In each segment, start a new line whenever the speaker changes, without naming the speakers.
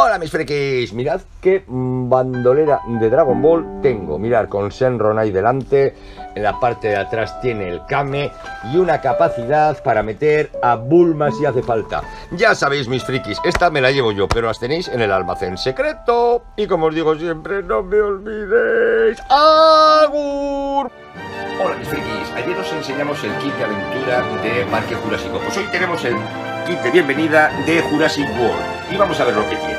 Hola mis frikis, mirad qué bandolera de Dragon Ball tengo. Mirad, con Senron ahí delante, en la parte de atrás tiene el Kame y una capacidad para meter a Bulma si hace falta. Ya sabéis mis frikis, esta me la llevo yo, pero las tenéis en el almacén secreto. Y como os digo siempre, no me olvidéis. ¡Agur! Hola mis frikis, ayer os enseñamos el kit de aventura de Parque Jurásico. Pues hoy tenemos el kit de bienvenida de Jurassic World y vamos a ver lo que tiene.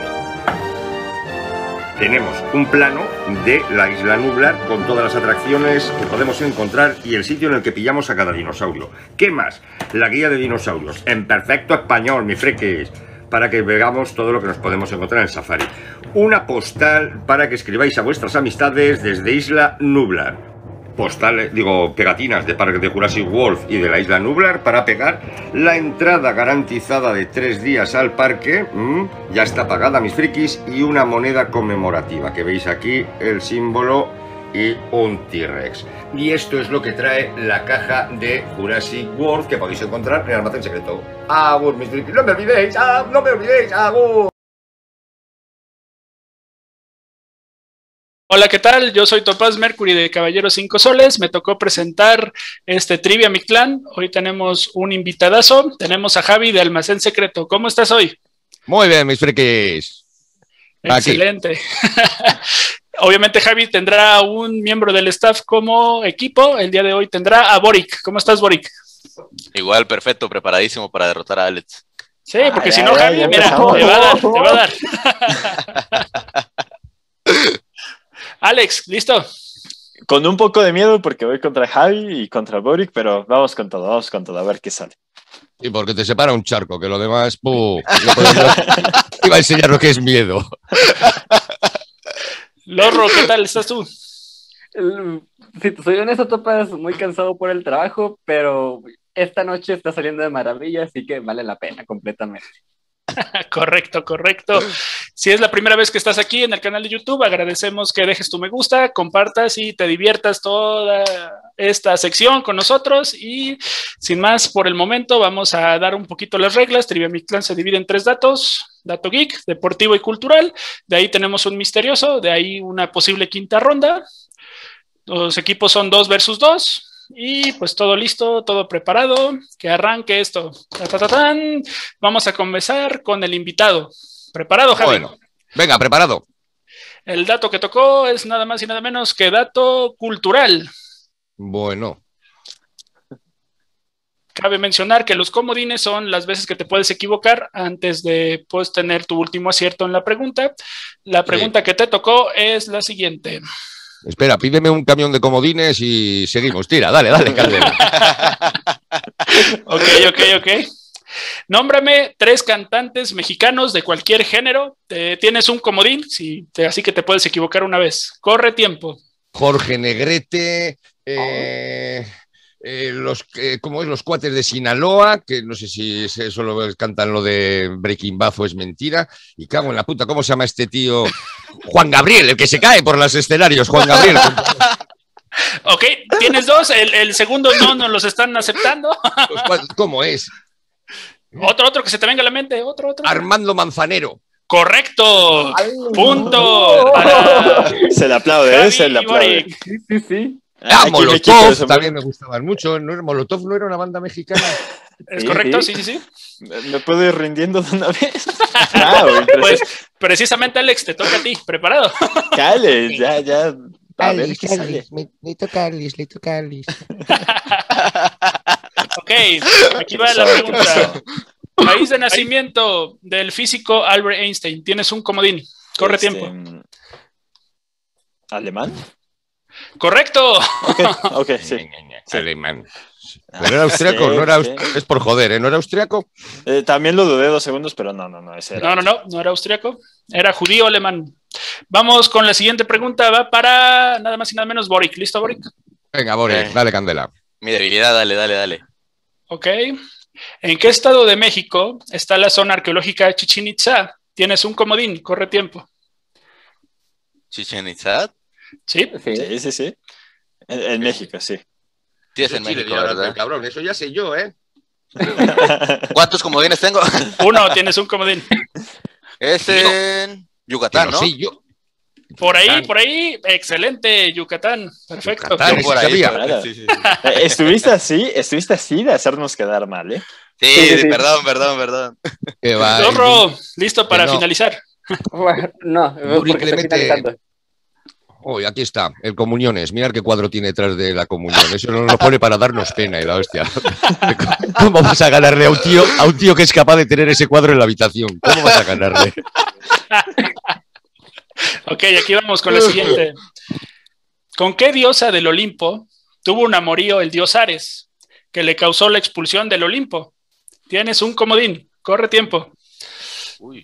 Tenemos un plano de la isla Nublar con todas las atracciones que podemos encontrar y el sitio en el que pillamos a cada dinosaurio. ¿Qué más? La guía de dinosaurios, en perfecto español, mi freques, para que veamos todo lo que nos podemos encontrar en safari. Una postal para que escribáis a vuestras amistades desde Isla Nublar postales, digo, pegatinas de Parque de Jurassic World y de la isla Nublar para pegar la entrada garantizada de tres días al parque. ya está pagada, mis frikis, y una moneda conmemorativa que veis aquí, el símbolo y un T-Rex. Y esto es lo que trae la caja de Jurassic World que podéis encontrar en el almacén secreto. ¡Agur, mis frikis! ¡No me olvidéis! ¡Ah, ¡No me olvidéis! ¡Agur!
Hola, ¿qué tal? Yo soy Topaz Mercury de Caballero 5 Soles. Me tocó presentar este Trivia Mi Clan. Hoy tenemos un invitadazo. Tenemos a Javi de Almacén Secreto. ¿Cómo estás hoy?
Muy bien, mis frikis.
Excelente. Obviamente Javi tendrá un miembro del staff como equipo. El día de hoy tendrá a Boric. ¿Cómo estás, Boric?
Igual, perfecto, preparadísimo para derrotar a Alex.
Sí, porque si no, Javi, mira, te va a dar, te va a dar. Alex, ¿listo?
Con un poco de miedo porque voy contra Javi y contra Boric, pero vamos con todo, vamos con todo, a ver qué sale.
Y porque te separa un charco, que lo demás, puh, iba a enseñar lo que es miedo.
Lorro, ¿qué tal estás tú?
Si te soy honesto, Topas, muy cansado por el trabajo, pero esta noche está saliendo de maravilla, así que vale la pena completamente.
correcto, correcto. Si es la primera vez que estás aquí en el canal de YouTube, agradecemos que dejes tu me gusta, compartas y te diviertas toda esta sección con nosotros. Y sin más, por el momento, vamos a dar un poquito las reglas. Trivia Mi Clan se divide en tres datos. Dato geek, deportivo y cultural. De ahí tenemos un misterioso, de ahí una posible quinta ronda. Los equipos son dos versus dos. Y pues todo listo, todo preparado, que arranque esto. Vamos a comenzar con el invitado. ¿Preparado, Javi? Bueno,
venga, preparado.
El dato que tocó es nada más y nada menos que dato cultural.
Bueno.
Cabe mencionar que los comodines son las veces que te puedes equivocar antes de pues, tener tu último acierto en la pregunta. La pregunta que te tocó es la siguiente.
Espera, pídeme un camión de comodines y seguimos. Tira, dale, dale, Caldera.
ok, ok, ok. Nómbrame tres cantantes mexicanos de cualquier género. tienes un comodín, sí, así que te puedes equivocar una vez. Corre tiempo.
Jorge Negrete, eh, eh, los, eh, ¿cómo es? Los cuates de Sinaloa, que no sé si solo cantan lo de Breaking Bad o es mentira. Y cago en la puta, ¿cómo se llama este tío? Juan Gabriel, el que se cae por los escenarios, Juan Gabriel.
ok, tienes dos, el, segundo no nos los están aceptando.
¿Cómo es?
Otro, otro que se te venga a la mente, otro, otro.
Armando Manzanero.
Correcto. Punto.
Se le aplaude, ¿eh? Se le aplaude. Sí, sí,
sí. Ah, Molotov también me gustaban mucho. Molotov no era una banda mexicana.
¿Es correcto? Sí, sí, sí.
¿Me puedo ir rindiendo de una vez?
Ah, pues precisamente, Alex, te toca a ti. ¿Preparado?
Cales, ya, ya.
A ver qué sale. Le toca a Alice, le toca a Alice.
ok, aquí va la pregunta. País de nacimiento del físico Albert Einstein. Tienes un comodín. Corre este, tiempo.
¿Alemán?
Correcto.
Ok, sí.
Alemán. Pero era austriaco, no era es por joder, ¿eh? ¿No era austriaco?
Eh, también lo dudé dos segundos, pero no, no, no, ese era.
No, no, no, no era austriaco, era judío alemán. Vamos con la siguiente pregunta, va para nada más y nada menos Boric. ¿Listo, Boric?
Venga, Boric, eh, dale candela.
Mi debilidad, dale, dale, dale.
Ok. ¿En qué estado de México está la zona arqueológica Chichen Itza? Tienes un comodín, corre tiempo.
¿Chichen Itza?
Sí,
sí, sí. sí. En, México, sí.
Tienes en México, ¿verdad?
Cabrón, eso ya sé yo, ¿eh?
¿Cuántos comodines tengo?
Uno, tienes un comodín.
Es en Yucatán, ¿no?
sé yo.
Por ahí, por ahí, excelente, Yucatán. Perfecto.
Yucatán.
Por
sí
ahí, sí, sí, sí.
Eh, Estuviste así, estuviste así de hacernos quedar mal, ¿eh?
Sí,
Sí, sí, sí.
perdón, perdón, perdón.
Zorro, listo para
no.
finalizar.
Bueno, no, porque estoy
Clemente. Oh, aquí está, el comuniones. Mirad qué cuadro tiene detrás de la comunión. Eso nos lo pone para darnos pena y la hostia. ¿Cómo vas a ganarle a un tío, a un tío que es capaz de tener ese cuadro en la habitación? ¿Cómo vas a ganarle?
Ok, aquí vamos con la siguiente. ¿Con qué diosa del Olimpo tuvo un amorío el dios Ares que le causó la expulsión del Olimpo? Tienes un comodín. Corre tiempo.
Uy.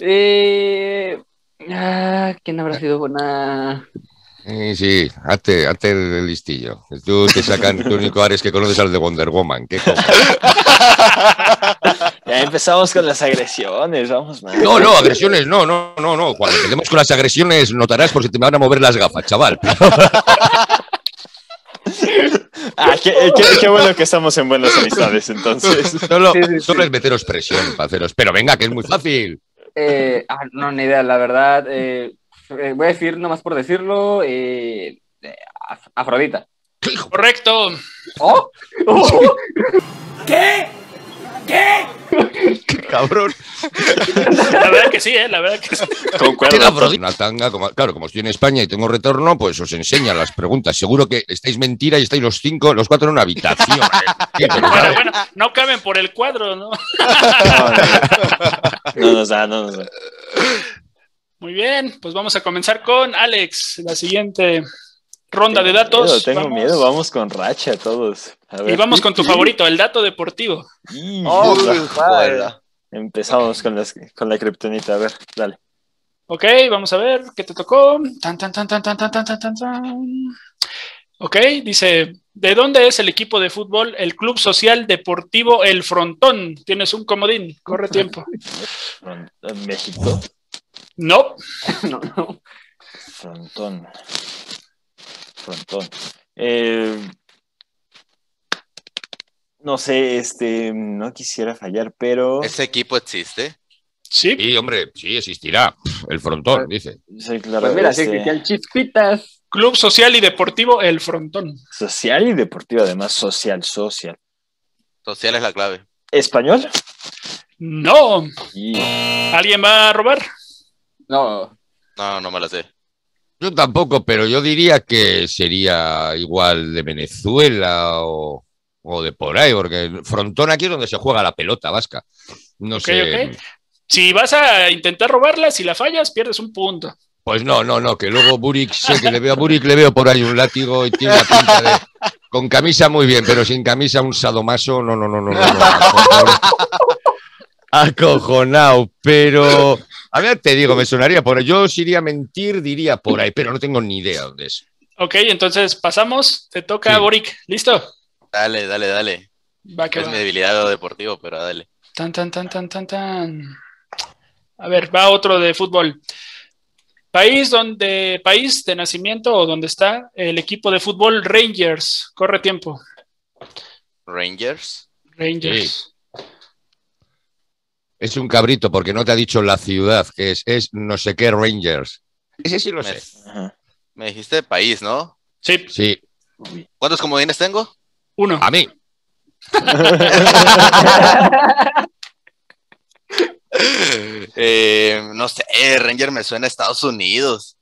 Eh, ah, ¿Quién habrá sido buena?
Sí, sí, hazte, hazte el listillo. Tú te sacan, tu único Ares que conoces al de Wonder Woman. ¿Qué?
Ya empezamos con las agresiones, vamos, man.
No, no, agresiones, no, no, no, no. Cuando empecemos con las agresiones notarás por si te me van a mover las gafas, chaval.
Ah, qué, qué- qué bueno que estamos en buenas amistades, entonces.
Solo,
Sí, sí,
solo
sí.
es meteros presión para haceros. Pero venga, que es muy fácil.
Eh, ah, no, ni idea, la verdad. eh, eh, voy a decir, nomás por decirlo, eh, eh, Af- Afrodita.
Correcto.
¡Oh! ¡Oh!
Cabrón.
La verdad que sí, ¿eh? La verdad que sí.
Concuerdo.
Una tanga, como, claro, como estoy en España y tengo retorno, pues os enseñan las preguntas. Seguro que estáis mentira y estáis los cinco, los cuatro en una habitación. ¿eh? Pero
Bueno, no caben por el cuadro, ¿no?
No, no. No nos da, no nos da.
Muy bien, pues vamos a comenzar con Alex, la siguiente ronda de datos.
miedo, tengo
Vamos.
miedo, vamos con racha todos. A
Y
ver.
vamos con tu favorito, el dato deportivo.
Oh.
Empezamos con, las, con la kriptonita, a ver, dale.
Ok, vamos a ver qué te tocó. Tan, tan, tan, tan, tan, tan, tan, tan, tan, tan. Ok, dice, ¿de dónde es el equipo de fútbol, el Club Social Deportivo El Frontón? Tienes un comodín, corre tiempo.
En México,
No,
No, no.
frontón. Frontón. Eh, no sé, este, no quisiera fallar, pero
¿Ese equipo existe?
sí,
Sí, hombre, sí existirá. El frontón, dice.
sí, claro,
Pues mira, sí
este,
chispitas.
Club Social y Deportivo El Frontón.
social y deportivo, además social, social.
Social es la clave.
¿Español?
No, ¿alguien va a robar?
No,
No, no me la sé.
Yo tampoco, pero yo diría que sería igual de Venezuela o, o de por ahí, porque frontón aquí es donde se juega la pelota vasca. No sé.
ok. Si vas a intentar robarla, si la fallas, pierdes un punto.
Pues no, no, no, que luego Burik, sé que le veo a Burik, le veo por ahí un látigo y tiene una pinta de. Con camisa muy bien, pero sin camisa un sadomaso, no, no, no, no, no. no, acojonao. Acojonao, pero. A ver, te digo, me sonaría por ahí. Yo si iría a mentir, diría por ahí, pero no tengo ni idea dónde es.
Ok, entonces pasamos. Te toca
Sí.
Boric. ¿Listo?
Dale, dale, dale.
Va que
Es
va.
mi debilidad lo deportivo, pero dale.
Tan, tan, tan, tan, tan, tan. A ver, va otro de fútbol. País donde, país de nacimiento o donde está el equipo de fútbol Rangers. Corre tiempo.
Rangers.
Rangers.
Es un cabrito porque no te ha dicho la ciudad, que es, es no sé qué Rangers. Ese sí lo
Me,
sé.
ajá.
me dijiste país, ¿no?
Sí,
Sí,
¿Cuántos comodines tengo?
uno.
a mí.
Eh, no sé, Ranger me suena a Estados Unidos.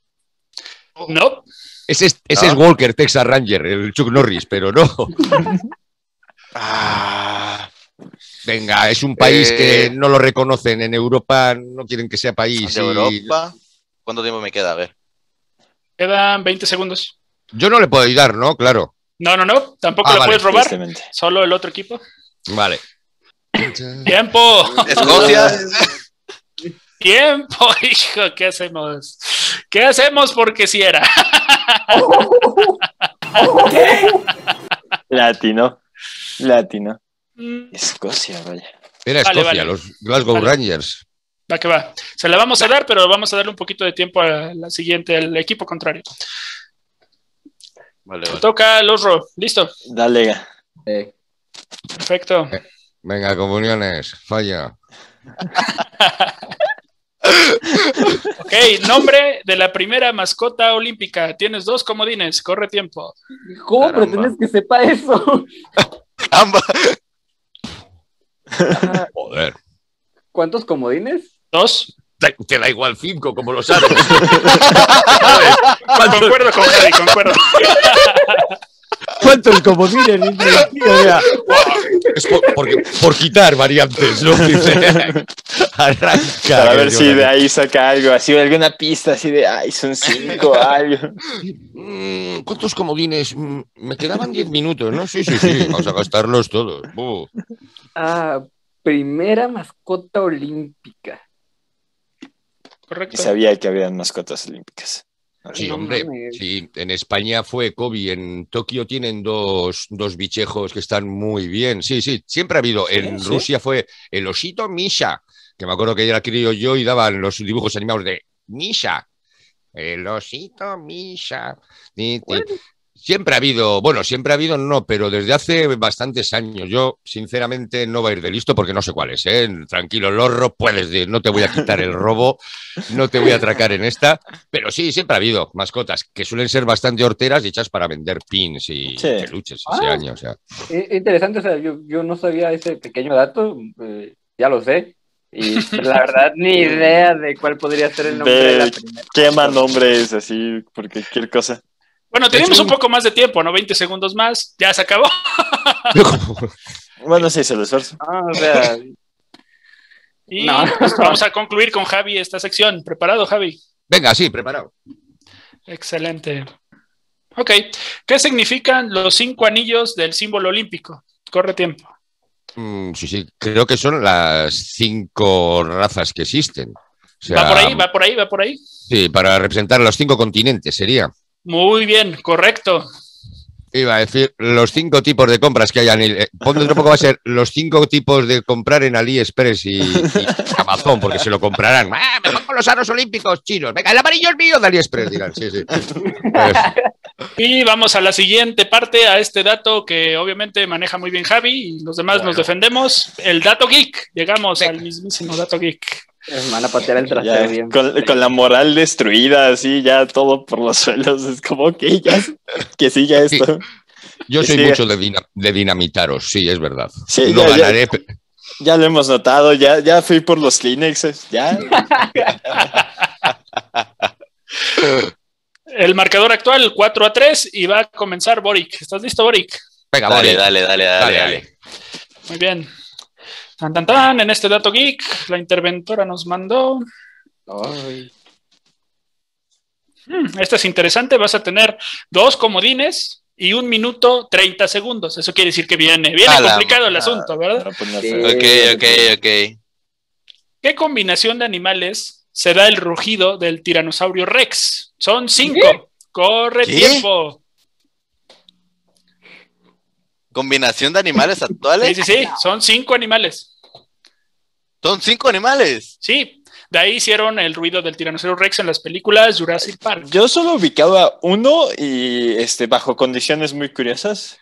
No,
Ese es, ese
¿No?
es Walker, Texas Ranger, el Chuck Norris, pero no.
Ah,
Venga, es un país
Eh.
que no lo reconocen en Europa, no quieren que sea país.
de
y-
Europa. ¿Cuánto tiempo me queda? A ver.
quedan 20 segundos.
Yo no le puedo ayudar, ¿no? Claro.
No, no, no. Tampoco
Ah,
lo
vale,
puedes robar. Solo el otro equipo.
Vale.
Tiempo.
Escocia.
Tiempo, hijo. ¿Qué hacemos? ¿Qué hacemos? Porque si era.
Latino. Latino.
Mm,
Escocia, vaya.
Era Escocia,
vale.
los Glasgow
Vale.
Rangers.
Va que va. Se la vamos a dar, pero vamos a darle un poquito de tiempo a la siguiente, al equipo contrario.
Vale, vale.
Toca los Ro. ¿Listo?
Dale.
Eh,
Perfecto.
Venga, comuniones, falla.
Ok, nombre de la primera mascota olímpica. Tienes dos comodines, corre tiempo.
¿Cómo
Caramba.
pretendes que sepa eso?
Caramba.
Joder.
¿Cuántos comodines?
Dos.
Te da igual cinco, como lo sabes. ¿Cuántos,
Concuerdo con Javi, concuerdo.
cuántos comodines? es por, quitar variantes, ¿no? Arranca.
Para ver si de ahí saca algo, así alguna pista, así de, ay, son cinco, algo.
Mm, ¿Cuántos comodines? Mm, Me quedaban diez minutos, ¿no? Sí, sí, sí. Vamos a gastarlos todos. Uh.
Ah, primera mascota olímpica.
Y sabía que habían mascotas olímpicas.
Sí, hombre. Sí, en España fue Kobe. En Tokio tienen dos, dos bichejos que están muy bien. Sí, sí, siempre ha habido. En
Sí.
Rusia fue el osito Misha, que me acuerdo que era crío yo y daban los dibujos animados de Misha. El osito Misha. Ni- Siempre ha habido, bueno, siempre ha habido, no, pero desde hace bastantes años. Yo, sinceramente, no voy a ir de listo porque no sé cuál es, ¿eh? Tranquilo, Lorro, puedes ir, no te voy a quitar el robo, no te voy a atracar en esta, pero sí, siempre ha habido mascotas que suelen ser bastante horteras y hechas para vender pins y
Sí.
peluches ese
Ah.
año, o sea.
Interesante, o sea, yo, yo no sabía ese pequeño dato, eh, ya lo sé. Y la verdad, ni idea de cuál podría ser el nombre de, la
De-
primera.
Quema nombres así, por cualquier cosa.
Bueno, tenemos un poco más de tiempo, ¿no? 20 segundos más. Ya se acabó.
Bueno, sí, se lo esfuerzo.
Ah, o sea,
Y
No.
pues, vamos a concluir con Javi esta sección. ¿Preparado, Javi?
Venga, sí, preparado.
Excelente. Ok. ¿Qué significan los cinco anillos del símbolo olímpico? Corre tiempo.
Mm, sí, sí, creo que son las cinco razas que existen. O sea,
va por ahí, va por ahí, va por ahí.
Sí, para representar los cinco continentes sería.
Muy bien, correcto.
Iba a decir los cinco tipos de compras que hay en el. eh, Ponte otro poco, va a ser los cinco tipos de comprar en AliExpress y, y Amazon, porque se lo comprarán. ¡Ah, me pongo los aros olímpicos chinos! Venga, el amarillo es mío de AliExpress, dirán. Sí, sí. Pues,
Y vamos a la siguiente parte, a este dato que obviamente maneja muy bien Javi y los demás nos defendemos. El dato geek. Llegamos al mismísimo dato geek.
Me van a patear el trasero
Ya,
bien.
con, con la moral destruida, así, ya todo por los suelos. Es como que ya, que siga esto.
yo
Que
soy
siga.
mucho de, dina- de dinamitaros, sí, es verdad.
Sí,
no
ya,
ganaré.
Ya lo hemos notado, ya, ya fui por los Kleenexes, ya.
El marcador actual 4 a 3 y va a comenzar Boric. ¿Estás listo, Boric?
Venga,
Dale,
vale.
dale, dale, dale,
Dale,
dale.
dale.
Muy bien. Tan, tan, tan, en este dato geek, la interventora nos mandó.
Ay,
Hmm, este es interesante, vas a tener dos comodines y un minuto 30 segundos. Eso quiere decir que viene, viene
la
complicado el asunto, ¿verdad?
Sí.
Ok, ok, ok.
¿Qué combinación de animales se da el rugido del tiranosaurio Rex? Son cinco. Corre
¿Qué?
tiempo.
Combinación de animales
Sí,
actuales.
sí, sí, son cinco animales.
Son cinco animales.
Sí, de ahí hicieron el ruido del tiranosaurio Rex en las películas Jurassic Park.
Yo solo ubicaba uno y este, bajo condiciones muy curiosas.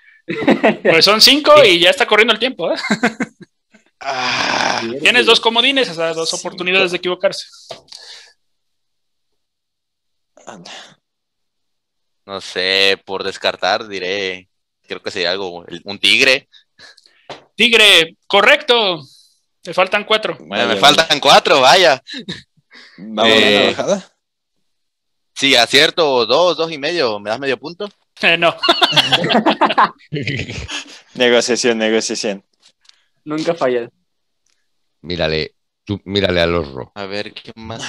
Pues son cinco y ya está corriendo el tiempo. ¿eh?
Ah,
Tienes dos comodines, o sea, dos
Cinco.
oportunidades de equivocarse.
no sé, por descartar diré, creo que sería algo, un tigre.
Tigre, correcto. Te faltan cuatro.
Bueno, me faltan cuatro, vaya.
Vamos
Eh,
a la bajada.
Sí, acierto dos, dos y medio, ¿me das medio punto?
Eh, no.
Negociación, negociación.
Nunca fallas.
Mírale, tú, mírale al horro.
A ver, ¿qué más?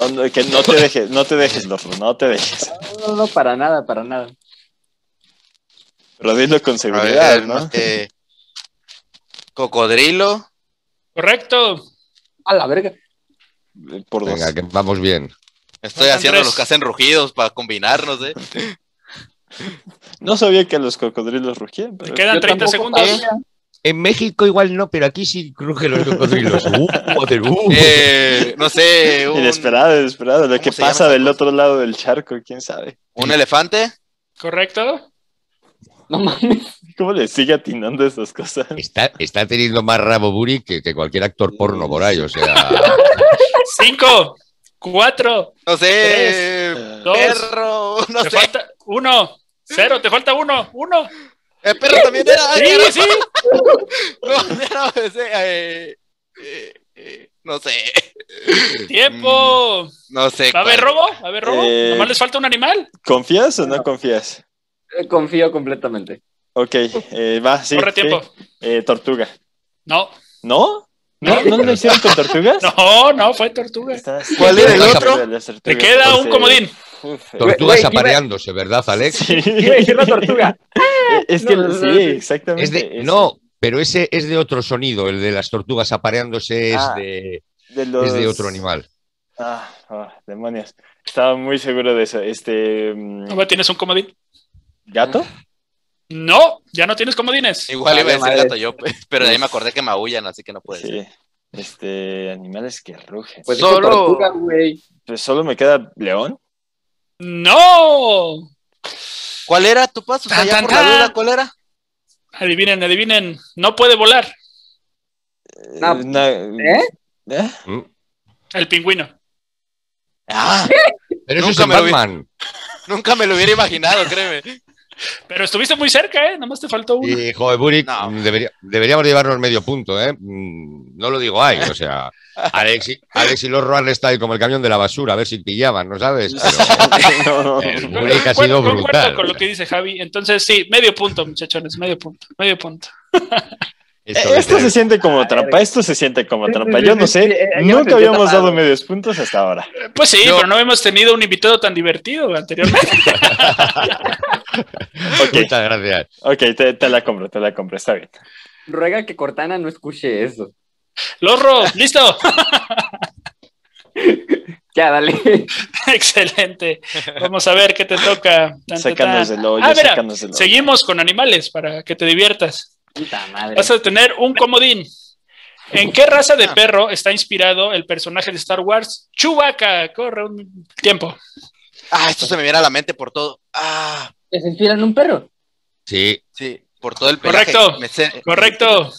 No, no, que no te dejes, no te dejes, Lorro, no te dejes.
No, no, para nada, para nada.
Pero dilo con seguridad,
ver,
¿no?
no sé. Cocodrilo.
Correcto.
A la verga.
Por dos.
Venga, que vamos bien.
Estoy haciendo los que hacen rugidos para combinar, no sé.
No sabía que los cocodrilos rugían,
Te
pero
quedan
Yo
30
tampoco
segundos.
sabía.
En México igual no, pero aquí sí crujen los cocodrilos. Uh, joder, uh.
Eh, no sé, un,
inesperado, inesperado. Lo
¿Cómo
que pasa del
cosa?
otro lado del charco, quién sabe.
un elefante.
Correcto.
No mames.
¿Cómo le sigue atinando esas cosas?
Está, está teniendo más rabo Buri que, que cualquier actor porno por ahí, o sea.
Cinco, cuatro,
No sé.
dos.
Perro. No
te
sé.
falta uno, cero, te falta uno, uno.
El perro también era.
Sí,
carajo.
sí.
No, era, no sé, eh, eh, eh, no sé.
Tiempo.
No sé.
¿Va a haber robo? ¿Va a haber robo?
Eh,
Nomás les falta un animal.
¿Confías o no confías?
Eh, Confío completamente.
Ok, eh, va, sí.
Corre
sí.
tiempo.
Eh, tortuga.
No,
¿No? ¿No, ¿No lo hicieron con tortugas?
no, no, fue tortuga.
¿Cuál era el otro?
Te queda un comodín.
uf,
Tortugas apareándose, ¿verdad, Alex?
Sí.
Decir la tortuga.
Es que
No,
sí, exactamente.
Es de,
es
no, pero ese es de otro sonido, el de las tortugas apareándose es,
Ah,
de,
de los-
es de otro animal.
Ah, ah, demonios. Estaba muy seguro de eso. Este. mm,
¿No tienes un comodín?
¿Gato?
No, ya no tienes comodines.
Igual iba a decir
madre.
gato yo, pe- pero de ahí me acordé que maullan, así que no puede ser.
Este. Animales que rugen.
Pues
Solo-
tortuga, güey.
Pues solo me queda león.
No.
¿Cuál era tu paso?
Tan, tan,
por la
tan.
duda, ¿cuál era?
Adivinen, adivinen. No puede volar.
No.
Eh,
¿Eh?
¿Eh?
Mm.
El pingüino.
Ah,
Pero eso
Nunca
es
me.
Batman.
nunca me lo hubiera imaginado, créeme.
Pero estuviste muy cerca, ¿eh? Nomás te faltó uno.
Y, joder, Buric,
No.
mm, debería- deberíamos llevarnos medio punto, ¿eh? Mm, No lo digo ahí, o sea, Alex y, Alex y los Roan está ahí como el camión de la basura, a ver si pillaban, ¿no sabes? Pero Buric ha sido
concuerdo
brutal.
con lo que dice Javi. Entonces, sí, medio punto, muchachones, medio punto, medio punto.
Esto
Esto se siente como trampa, esto se siente como trampa. Yo no sé, nunca habíamos dado medios puntos hasta ahora.
Pues sí,
Yo-
pero no hemos tenido un invitado tan divertido anteriormente.
Ok,
Muchas gracias.
ok, te, te la compro, te la compro, está bien.
Ruega que Cortana no escuche eso.
Lorro, listo.
Ya, dale.
Excelente. Vamos a ver qué te toca.
Hoyo,
Ah, mira, seguimos con animales para que te diviertas.
Puta madre.
Vas a tener un comodín. ¿En qué raza de perro está inspirado el personaje de Star Wars? Chewbacca. Corre un tiempo.
Ah, esto se me viene a la mente por todo. Ah,
¿Se inspira en un perro?
Sí,
sí, por todo el pelaje.
Correcto.
Me
Correcto.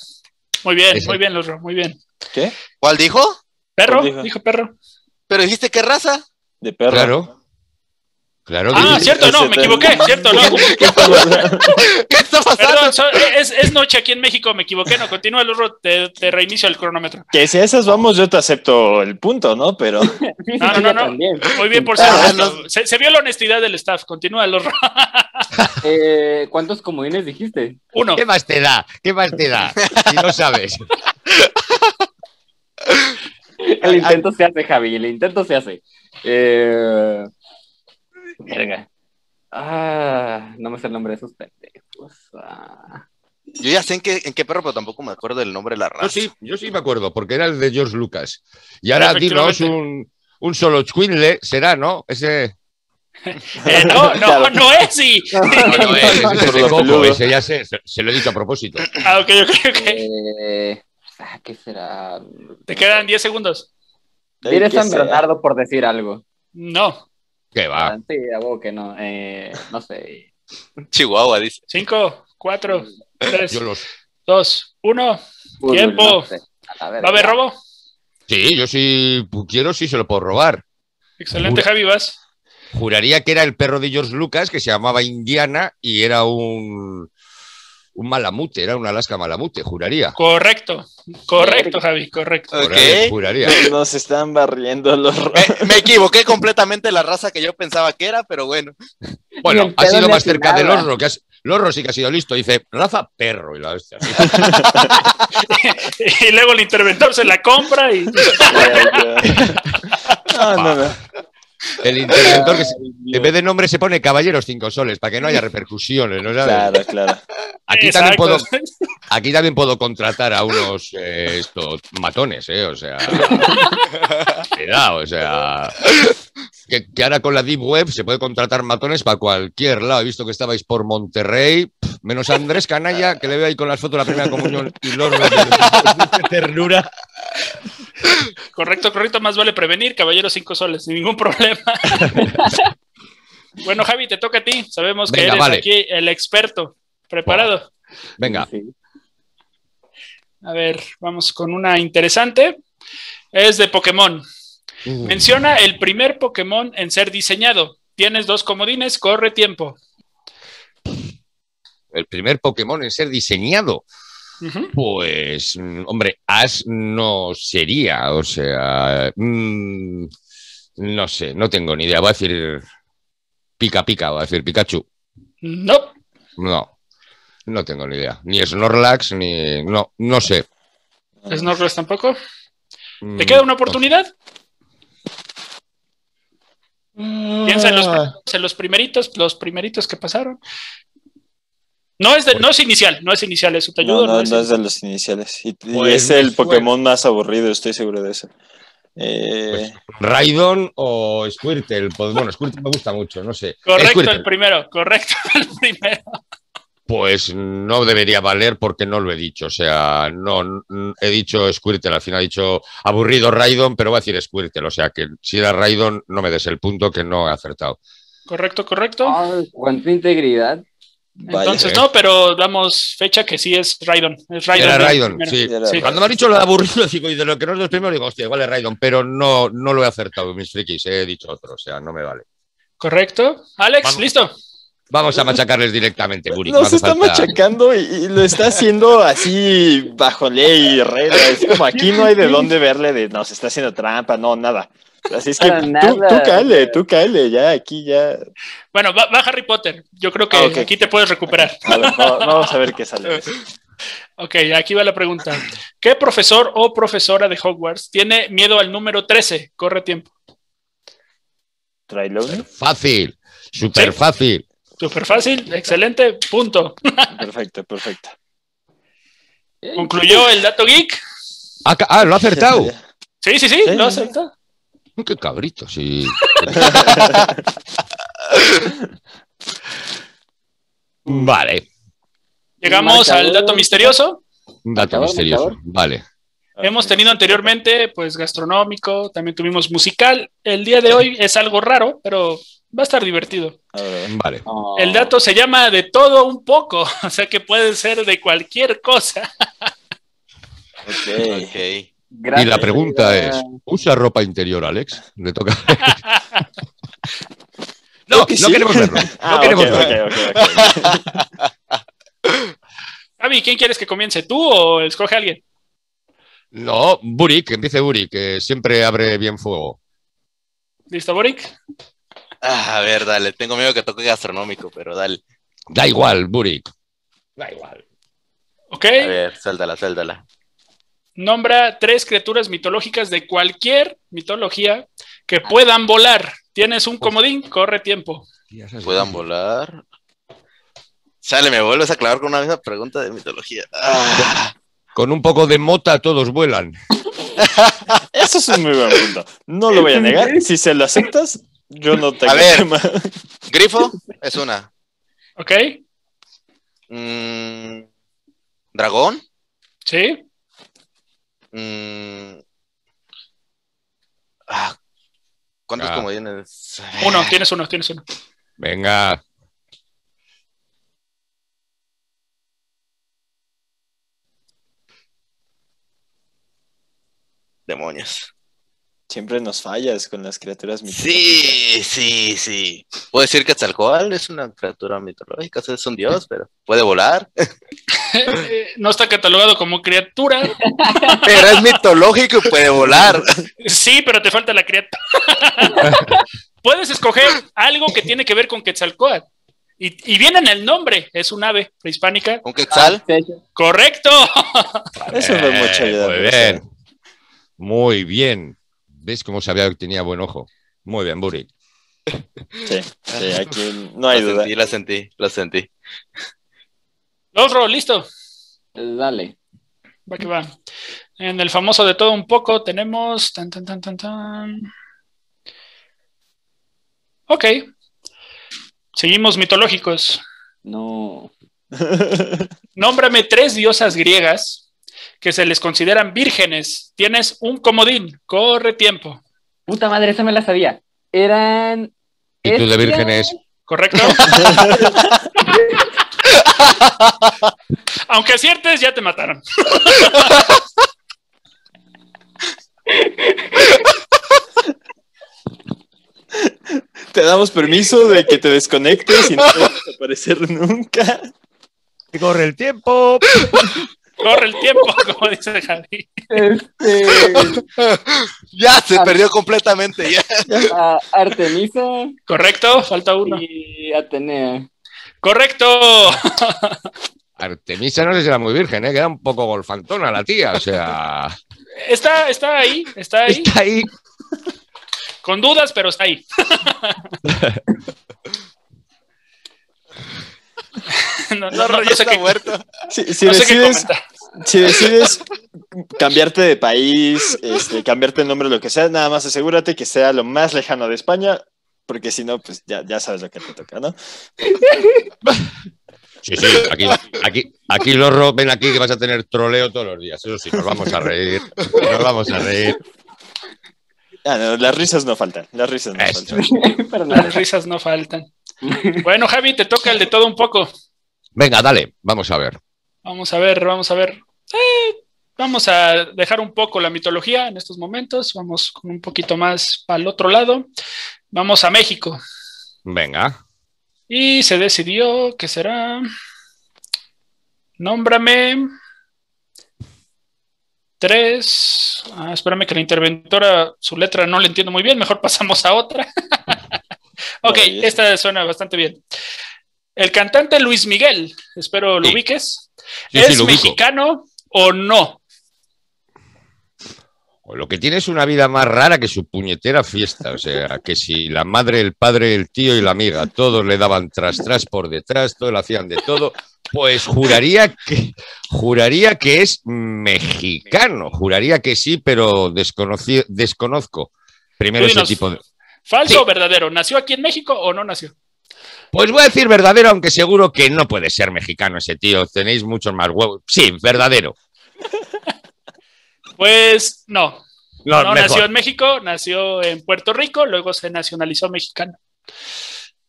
Muy bien, muy bien, Lorro, muy bien.
¿Qué?
¿Cuál dijo?
Perro,
Dijo.
dijo perro.
¿Pero dijiste qué raza?
De perro.
claro. Claro.
Ah, cierto, no, me equivoqué, cierto, no.
¿Qué está pasando?
Perdón, so- es, es noche aquí en México, me equivoqué, no, continúa, Lorro, te, te reinicio el cronómetro.
Que si a esas vamos, yo te acepto el punto, ¿no? Pero
No, no, no, no. Muy bien por ser
Ah.
Se, se vio la honestidad del staff, continúa, Lorro.
Eh, ¿Cuántos comodines dijiste?
Uno.
¿Qué más te da? ¿Qué más te da? Si no sabes.
El intento se hace, Javi, el intento se hace. Eh... Verga. Ah, no me sé el nombre de esos pendejos. Ah.
Yo ya sé en qué, en qué perro, pero tampoco me acuerdo del nombre de la raza.
Yo sí, yo sí me acuerdo, porque era el de George Lucas. Y ahora dinos un, un solo Squinle, será, ¿no? Ese.
Eh, no, no, no es, sí.
No, no, ese, ese es ese ya sé, se, se lo he dicho a propósito.
Ah, ok, ok, ok.
Eh, ah, ¿Qué será?
Te quedan 10 segundos.
Diré
¿Qué
San? Bernardo por decir algo.
No.
¿Qué va?
Sí, huevo que no. Eh, no sé.
Chihuahua, dice.
5, 4, 3,
Yo los. 2,
1.
Fútbol,
Tiempo.
no sé. A verga.
¿Va a haber robo?
Sí, yo sí quiero, sí se lo puedo robar.
Excelente, Javi, vas.
Juraría que era el perro de George Lucas, que se llamaba Indiana y era un. Un malamute, era un Alaska malamute, juraría.
Correcto. Correcto, Javi, correcto.
Ok.
Juraría, juraría.
Nos están barriendo los
Me, me equivoqué completamente la raza que yo pensaba que era, pero bueno.
Bueno, ha sido más cerca de
atinaba.
Lorro, que has- Lorro sí que ha sido listo. Dice, raza perro. Y la hostia. sí.
y luego el interventor se la compra y.
No, no, no.
El interventor que se- en vez de nombre se pone caballeros cinco soles para que no haya repercusiones, ¿no sabes?
Claro, claro.
Aquí también puedo, aquí también puedo contratar a unos eh, estos matones, ¿eh? O sea, cuidado, o sea, que, que ahora con la Deep Web se puede contratar matones para cualquier lado. He visto que estabais por Monterrey, menos Andrés Canalla, que le veo ahí con las fotos de la primera comunión y los ternura.
Correcto, correcto, más vale prevenir, caballero cinco soles, sin ningún problema. bueno, Javi, te toca a ti. Sabemos que
Venga,
eres
vale.
aquí el experto. ¿Preparado?
Venga.
A ver, vamos con una interesante. Es de Pokémon.
Uh,
Menciona el primer Pokémon en ser diseñado. Tienes dos comodines, corre tiempo.
el primer Pokémon en ser diseñado. Pues, mm, hombre, Ash no sería, o sea, mm, no sé, no tengo ni idea. Voy a decir pica pica, voy a decir Pikachu.
No,
No, no tengo ni idea. Ni Snorlax, ni... No, no sé.
Snorlax tampoco.
Mm,
¿Te queda una oportunidad? Piensa en los, en los primeritos, los primeritos que pasaron. No es, de- no es inicial, no es inicial, eso te ayuda.
No, no,
es-
no es de los iniciales. Y, y
Pues
es el. Pokémon más aburrido, estoy seguro de eso. Eh,
Pues, Raidon o Squirtle. Pues bueno, Squirtle me gusta mucho, no sé.
Correcto
Squirtle.
el primero, correcto el primero.
Pues no debería valer porque no lo he dicho. O sea, no he dicho Squirtle, al final he dicho aburrido Raidon, pero voy a decir Squirtle. O sea que si era Raidon, no me des el punto que no he acertado.
Correcto, correcto.
Ay, cuánta integridad.
Entonces,
eh.
no, pero damos fecha que sí es Raidon. Es Raidon
Era Raidon, sí. Cuando me has dicho lo de aburrido, digo, y de lo que no es del primero, digo, hostia, igual es Raidon, pero no, no lo he acertado, mis frikis, he dicho otro, o sea, no me vale.
Correcto. Alex,
Vamos.
listo.
Vamos a machacarles directamente, Buri.
Nos está machacando y, y lo está haciendo así bajo ley y regla. Es como aquí no hay de dónde verle de no, se está haciendo trampa, no, nada. Así es que tú, tú cáele, tú cáele, ya aquí ya.
Bueno, va, va Harry Potter. Yo creo que
Ah,
aquí te puedes recuperar.
A ver, no- vamos a ver qué sale.
Ok, aquí va la pregunta. ¿Qué profesor o profesora de Hogwarts tiene miedo al número 13? Corre tiempo.
Fácil, súper
Sí.
fácil.
Súper fácil, excelente, punto.
Perfecto, perfecto.
Concluyó el dato geek.
Ah, ah, lo ha acertado.
Sí, sí, sí,
Sí,
lo
sí.
acepta.
Qué cabrito, sí. vale,
Llegamos
Marcador.
al dato misterioso.
dato
Marcador,
misterioso.
marcador.
Vale.
Hemos tenido anteriormente, pues, gastronómico, también tuvimos musical. El día de hoy es algo raro, pero va a estar divertido.
Vale.
Oh.
El dato se llama de todo un poco, o sea que puede ser de cualquier cosa.
ok.
Ok.
Y
Gracias.
la pregunta es, ¿usa ropa interior, Alex? Le toca. no,
que
no
sí.
queremos verlo. No
Ah,
queremos
ok,
verlo.
ok, ok, ok.
Javi, ¿quién quieres que comience? ¿Tú o escoge a alguien?
No, Buri, que empiece Buri, que siempre abre bien fuego.
¿Listo, Boric?
Ah, a ver, dale. Tengo miedo que toque gastronómico, pero dale.
Da igual, Buri. Da igual.
Ok.
A ver, suéltala, suéltala.
Nombra tres criaturas mitológicas de cualquier mitología que puedan volar. Tienes un comodín, corre tiempo.
Puedan volar. Sale, me vuelves a clavar con una misma pregunta de mitología. Ah,
Con un poco de mota todos vuelan.
Eso es un muy buen punto. No lo voy a negar. Si se lo aceptas, yo no tengo
A ver.
tema.
Grifo es una.
¿Ok?
Mm, Dragón.
¿Sí?
Mm, ah, ¿Cuántos
Ah.
comodines?
Uno, tienes uno, tienes uno.
Venga.
Demonios.
Siempre nos fallas con las criaturas mitológicas.
Sí, sí, sí. Puedo decir que Tzalcoatl es una criatura mitológica, es un dios, pero puede volar.
Eh, no está catalogado como criatura.
Pero es mitológico y puede volar.
Sí, pero te falta la criatura. Puedes escoger algo que tiene que ver con Quetzalcóatl. Y, y viene en el nombre, es un ave prehispánica.
Un quetzal.
¡Correcto!
Eso fue mucha
Eh,
ayuda.
Muy bien. Muy bien. ¿Ves cómo sabía que tenía buen ojo? Muy bien, Buri.
Sí, sí, aquí no hay
la
duda.
sentí, la sentí, la sentí.
Lofro, listo.
Dale.
Va que va. En el famoso de todo un poco tenemos. Tan, tan, tan, tan, tan. Ok. Seguimos mitológicos.
No.
Nómbrame tres diosas griegas que se les consideran vírgenes. Tienes un comodín. Corre tiempo.
Puta madre, esa me la sabía. Eran.
¿Y tú de
Hestia,
vírgenes?
¿Correcto? Aunque aciertes, ya te mataron.
Te damos permiso de que te desconectes y no puedes aparecer nunca.
Corre el tiempo.
Corre el tiempo, como dice Javi.
Este,
Ya se perdió completamente. Ya.
a Artemisa
Correcto, falta uno.
y Atenea.
Correcto.
Artemisa no sé si era muy virgen, ¿eh? queda un poco golfantona la tía, o sea,
Está, está ahí, está ahí.
está ahí.
Con dudas, pero está ahí. no, no, yo sé
está
que,
muerto.
Si, si
no
decides,
comentar.
si decides cambiarte de país, este, cambiarte el nombre, lo que sea, nada más asegúrate que sea lo más lejano de España, porque si no, pues ya, ya sabes lo que te toca, ¿no?
Sí, sí, aquí, aquí, aquí los ro- ven aquí que vas a tener troleo todos los días. Eso sí, nos vamos a reír. Nos vamos a reír.
Ah, no, las risas no faltan, las risas no faltan.
Pero
Las risas no faltan. Bueno, Javi, te toca el de todo un poco.
Venga, dale, vamos a ver.
Vamos a ver, vamos a ver. Eh, vamos a dejar un poco la mitología en estos momentos. Vamos con un poquito más para el otro lado. Vamos a México.
Venga.
Y se decidió que será. Nómbrame. Tres. Ah, espérame que la interventora, su letra no le entiendo muy bien. Mejor pasamos a otra. ok, esta suena bastante bien. El cantante Luis Miguel, espero lo
Sí.
ubiques.
Sí,
¿Es
sí, lo ubico.
mexicano o no?
Lo que tiene es una vida más rara que su puñetera fiesta. O sea, que si la madre, el padre, el tío y la amiga, todos le daban tras tras por detrás, todos le hacían de todo, pues juraría que juraría que es mexicano. Juraría que sí, pero desconocí- desconozco. Primero ese tipo de.
¿Falso
Sí.
o verdadero? ¿Nació aquí en México o no nació?
Pues voy a decir verdadero, aunque seguro que no puede ser mexicano ese tío. Tenéis muchos más huevos. Sí, verdadero.
Pues no.
No,
nació en México, nació en Puerto Rico, luego se nacionalizó mexicano.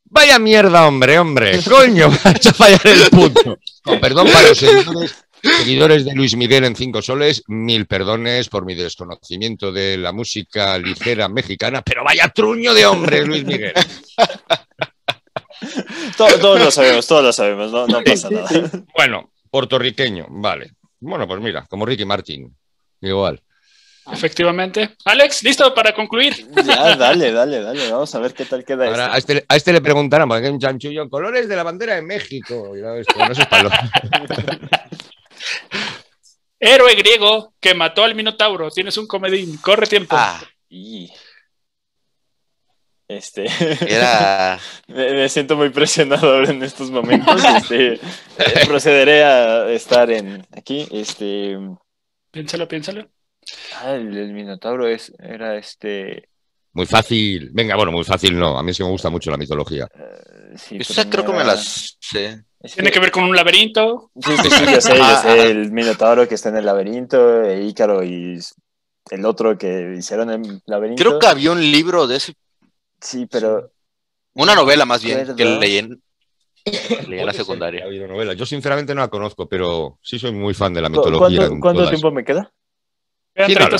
Vaya mierda, hombre, hombre. Coño, me ha hecho fallar el punto. Con perdón para los seguidores, seguidores de Luis Miguel en Cinco Soles, mil perdones por mi desconocimiento de la música ligera mexicana, pero vaya truño de hombre, Luis Miguel.
To- todos lo sabemos, todos lo sabemos, no, no pasa nada.
Bueno, puertorriqueño, vale. Bueno, pues mira, como Ricky Martin. Igual.
Efectivamente. Alex, ¿listo para concluir?
Ya, dale, dale, dale, vamos a ver qué tal queda
Ahora, a este, a este le preguntarán, porque hay un chanchullo, colores de la bandera de México. Y no, esto, no lo-
Héroe griego que mató al Minotauro. Tienes un comedín. Corre tiempo.
Ah,
Y- Este,
era.
me, me siento muy presionado ahora en estos momentos. Este, eh, procederé a estar en aquí. Este,
Piénsalo, piénsalo.
ah, el, el Minotauro es, era este.
Muy fácil. Venga, bueno, muy fácil no. A mí sí me gusta mucho la mitología.
sí,
Esa
pero
creo que me las sé.
es
Tiene que ver con un laberinto.
Sí, sí, sí, yo sé, yo
Ah,
sé. El Minotauro que está en el laberinto, e Ícaro y el otro que hicieron el laberinto.
Creo que había un libro de ese.
Sí, pero
Una novela más bien, que leí en, leí en la secundaria.
ha habido novela. Yo sinceramente no la conozco, pero sí soy muy fan de la
¿cu-
mitología.
¿cuánto, cuánto tiempo me queda?
Quedan
Sí, no
30
lo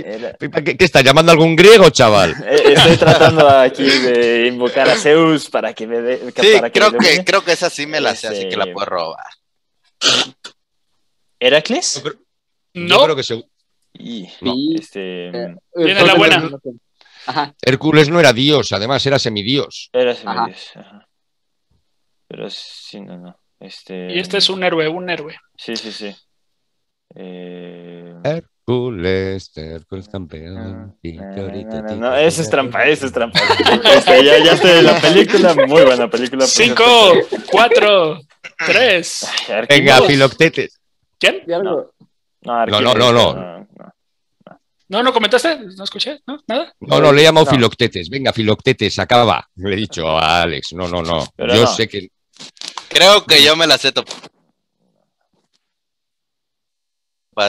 Era-
¿Qué, qué estás llamando a algún griego, chaval?
Eh, Estoy tratando aquí de invocar a Zeus para que me dé.
Sí,
para
creo
me
que, creo que esa sí me la sé, así que la puedo robar.
¿Heracles?
Yo creo, yo
No.
creo que seg-
Y,
No.
Este,
Eh,
Viene la buena.
Ajá.
Hércules no era dios, además era semidios.
era
Ajá.
semidios, ajá. Pero sí, no, no. Este,
Y este es un héroe, un héroe.
Sí, sí, sí. Eh,
Hércules, Hércules campeón.
no,
Tito,
no, no, no,
tito,
no, eso es trampa, eso es trampa. Este, ya, ya en la película, muy buena película.
Cinco, cuatro, tres.
Ay.
Venga, Filoctetes.
¿Quién?
No,
No, no, no, no.
no.
No, no comentaste. No escuché. ¿No? ¿Nada?
No, no, le he llamado
No.
Filoctetes. Venga, Filoctetes, acaba. Le he dicho a Alex. No, no, no.
Pero
Yo
no.
sé que.
Creo que yo me la sé. top. Pues,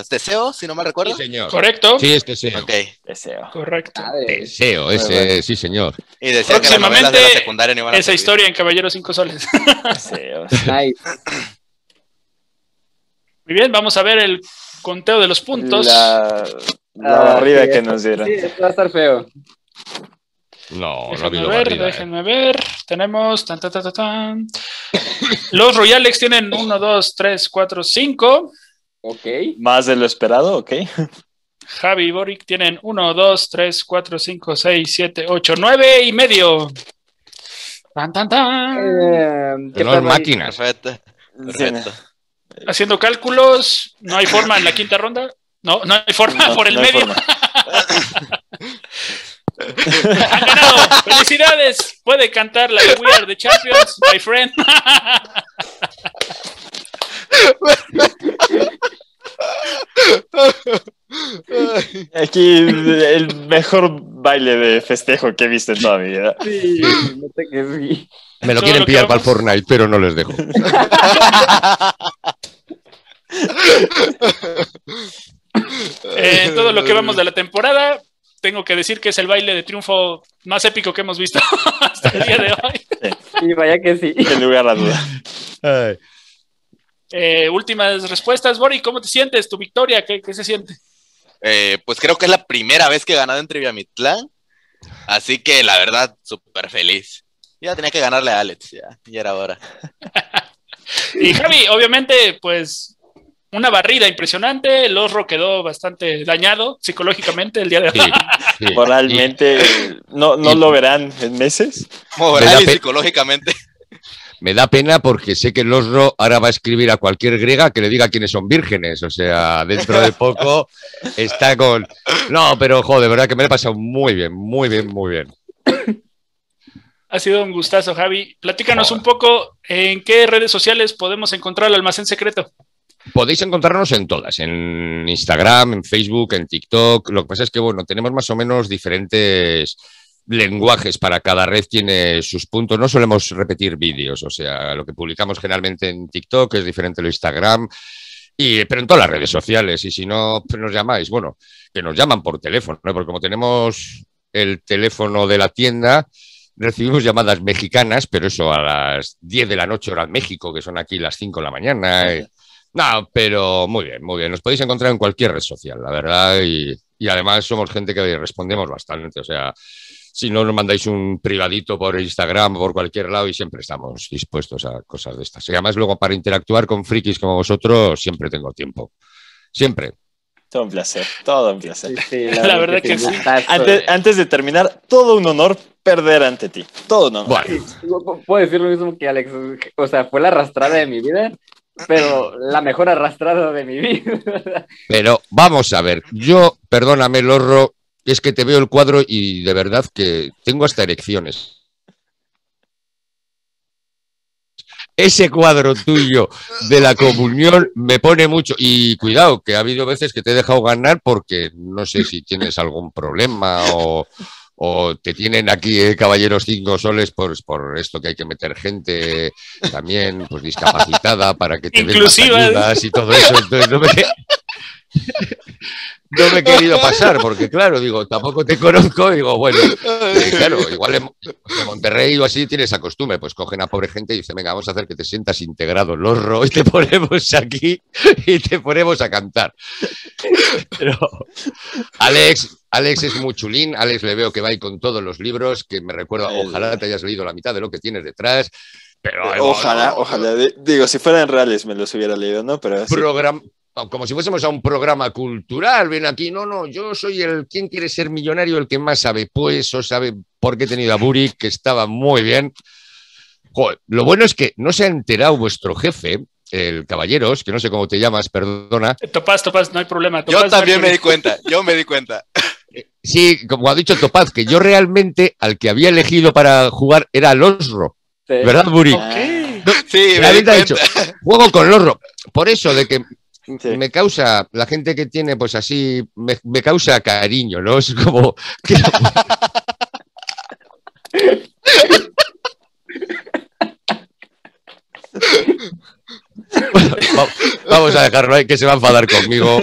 Deseo, si no me recuerdo.
Sí, señor.
Correcto.
Sí, es deseo.
Ok.
Deseo.
Correcto.
Deseo, ese,
bueno.
sí, señor.
Y que novelas
Próximamente,
de la secundaria no iban a
Esa historia en Caballeros 5 Soles.
Deseo.
Nice.
Muy bien, vamos a ver el conteo de los puntos.
La, la
Ah,
barrida
sí,
que nos dieron.
Sí, esto va a estar feo.
No, no ha
Déjenme ver,
barrida, eh.
déjenme ver. Tenemos. Tan, tan, tan, tan, tan. Los Royalex tienen 1, 2, 3, 4, 5.
Ok.
Más de lo esperado, ok.
Javi y Boric tienen 1, 2, 3, 4, 5, 6, 7, 8, 9 y medio. Tan, tan, tan.
Eh, ¿qué Mari?
máquinas.
Perfecto. Perfecto.
Haciendo cálculos, no hay forma en la quinta ronda. No, no hay forma
No,
por el
no
medio. Han ganado. Felicidades. Puede cantar la de We Are the Champions, my friend.
Aquí el mejor baile de festejo que he visto en toda mi vida.
Sí, no sé qué sí.
Me lo quieren
lo que
pillar para el Fortnite, pero no les dejo.
Eh, En todo lo que vamos de la temporada, tengo que decir que es el baile de triunfo más épico que hemos visto hasta el día de hoy.
Sí, vaya que sí.
Sin lugar a duda.
Eh, últimas respuestas, Bori, ¿cómo te sientes? ¿Tu victoria? ¿Qué, qué se siente?
Eh, pues creo que es la primera vez que he ganado en Trivia Mitlán. Así que la verdad, súper feliz. Ya tenía que ganarle a Alex, ya, ya era hora.
Y Javi, obviamente, pues una barrida impresionante. El Osro quedó bastante dañado psicológicamente el día de hoy.
Sí, sí.
Moralmente, no, no
Y-
lo verán en meses.
Moral
da
y psicológicamente.
Me da pena porque sé que el Osro ahora va a escribir a cualquier griega que le diga quiénes son vírgenes. O sea, dentro de poco está con. No, pero joder, de verdad que me lo he pasado muy bien, muy bien, muy bien.
Ha sido un gustazo, Javi. Platícanos
Joder.
un poco en qué redes sociales podemos encontrar el almacén secreto.
Podéis encontrarnos en todas, en Instagram, en Facebook, en TikTok. Lo que pasa es que, bueno, tenemos más o menos diferentes lenguajes para cada red tiene sus puntos. No solemos repetir vídeos, o sea, lo que publicamos generalmente en TikTok es diferente de Instagram, y, pero en todas las redes sociales. Y si no, pues nos llamáis, bueno, que nos llaman por teléfono, ¿no? porque como tenemos el teléfono de la tienda, recibimos llamadas mexicanas, pero eso a las 10 de la noche hora en México, que son aquí las 5 de la mañana. y- no, pero muy bien, muy bien. Nos podéis encontrar en cualquier red social, la verdad. Y, y además somos gente que respondemos bastante. O sea, si no nos mandáis un privadito por Instagram o por cualquier lado y siempre estamos dispuestos a cosas de estas. Y además luego para interactuar con frikis como vosotros siempre tengo tiempo. Siempre.
Todo un placer, todo un placer.
Sí, sí,
La verdad que sí.
Antes, antes de terminar, todo un honor perder ante ti. Todo un honor.
Bueno,
Puedo decir lo mismo que Alex. O sea, fue la arrastrada de mi vida, pero la mejor arrastrada de mi vida.
pero vamos a ver. Yo, perdóname, Lorro, es que te veo el cuadro y de verdad que tengo hasta erecciones. Ese cuadro tuyo de la comunión me pone mucho. Y cuidado, que ha habido veces que te he dejado ganar porque no sé si tienes algún problema o, o te tienen aquí eh, caballeros cinco soles por, por esto que hay que meter gente también pues discapacitada para que te den ayudas y todo eso. Entonces no me, no me he querido pasar porque claro, digo, tampoco te conozco. Digo, bueno, eh, claro, igual en, en Monterrey o así tienes esa costumbre, pues cogen a pobre gente y dicen, venga, vamos a hacer que te sientas integrado, Lorro, y te ponemos aquí y te ponemos a cantar. Pero Alex, Alex es muy chulín, Alex le veo que va ahí con todos los libros, que me recuerda, ojalá te hayas leído la mitad de lo que tienes detrás, pero
Ojalá, ojalá. Di- Digo, si fueran reales me los hubiera leído, ¿no? Pero sí.
program- como si fuésemos a un programa cultural, ven aquí, no, no, yo soy el, ¿quién quiere ser millonario? El que más sabe, pues eso sabe por qué he tenido a Burik, que estaba muy bien. Joder, lo bueno es que no se ha enterado vuestro jefe, el caballeros, que no sé cómo te llamas, perdona.
Topaz, Topaz, no hay problema.
Yo también me di cuenta, yo me di cuenta.
Sí, como ha dicho Topaz, que yo realmente al que había elegido para jugar era al Osro,
Sí.
¿verdad, Burik?
Ah,
Sí, me di cuenta.
dicho, juego con Lorro. Por eso de que
Sí.
me causa, la gente que tiene, pues así, me, me causa cariño, ¿no? Es como. que- Va- Vamos a dejarlo ahí, que se va a enfadar conmigo.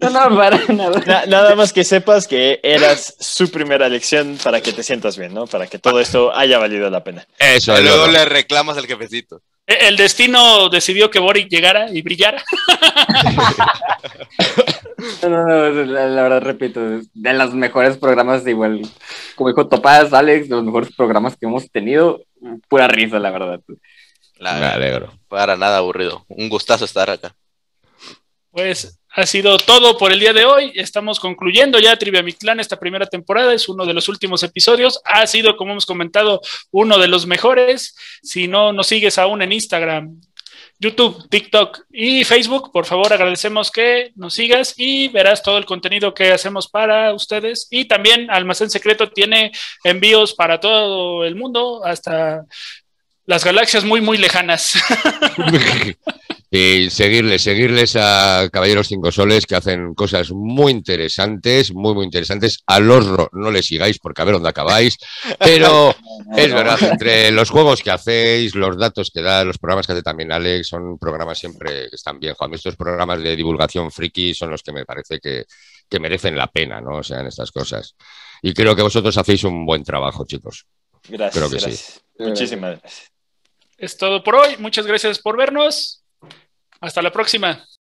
No, no, para nada.
Na- nada más que sepas que eras su primera elección para que te sientas bien, ¿no? Para que todo esto haya valido la pena.
Eso
Y luego le reclamas al jefecito.
E- El destino decidió que Boric llegara y brillara.
No, no, no, la, la verdad, repito, de los mejores programas, igual, como dijo Topaz, Alex, de los mejores programas que hemos tenido, pura risa, la verdad.
La-
Me alegro.
Para nada aburrido. Un gustazo estar acá.
Pues ha sido todo por el día de hoy. Estamos concluyendo ya Trivia Mictlán esta primera temporada. Es uno de los últimos episodios. Ha sido, como hemos comentado, uno de los mejores. Si no nos sigues aún en Instagram, YouTube, TikTok y Facebook, por favor agradecemos que nos sigas y verás todo el contenido que hacemos para ustedes. Y también Almacén Secreto tiene envíos para todo el mundo, hasta las galaxias muy, muy lejanas.
Y seguirles, seguirles a Caballeros Cinco Soles que hacen cosas muy interesantes, muy, muy interesantes. Al Osro no le sigáis porque a ver dónde acabáis, pero es verdad, entre los juegos que hacéis, los datos que da, los programas que hace también Alex, son programas siempre que están bien. Juan, estos programas de divulgación friki son los que me parece que, que merecen la pena, ¿no? O sea, en estas cosas. Y creo que vosotros hacéis un buen trabajo, chicos.
Gracias.
Creo que sí.
gracias. Muchísimas gracias.
Es todo por hoy. Muchas gracias por vernos. Hasta la próxima.